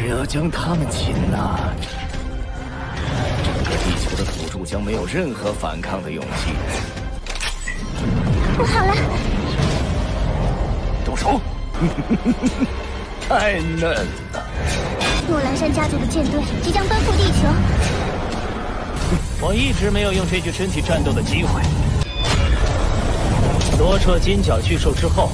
只要将他们擒拿整个地球的土著将没有任何反抗的勇气。不好了。动手。太嫩了。诺兰山家族的舰队即将奔赴地球。我一直没有用这具身体战斗的机会。夺舍金角巨兽之后